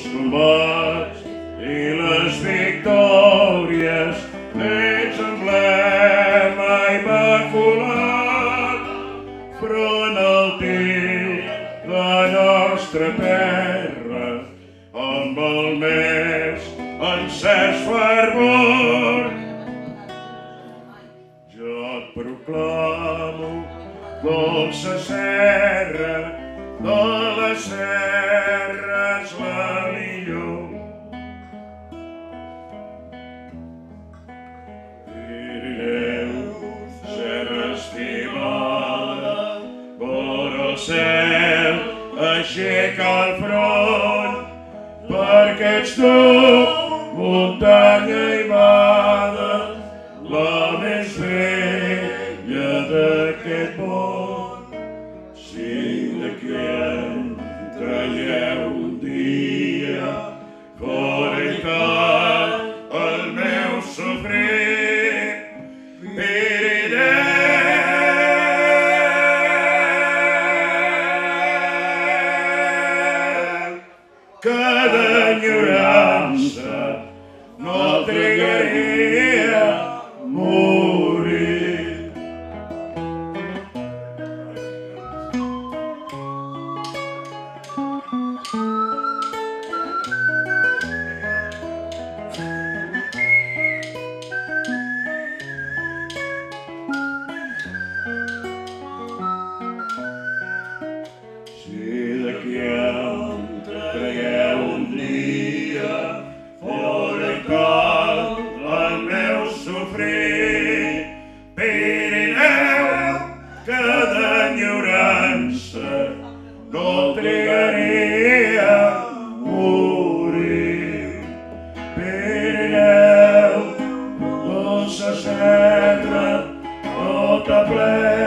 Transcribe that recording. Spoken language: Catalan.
els combats i les victòries. Ets emblema immaculat front altic la nostra terra amb el més encès fervor. Jo et proclamo dolça serra de les serres la aixeca el front, perquè ets tu, muntanya ibada, la més bella d'aquest món. Si d'aquí en traieu que d'enyorança no trigaria morir. Si d'aquí a que d'enyorança no trigaria a morir. Pirineu, no centra tota t'aplec,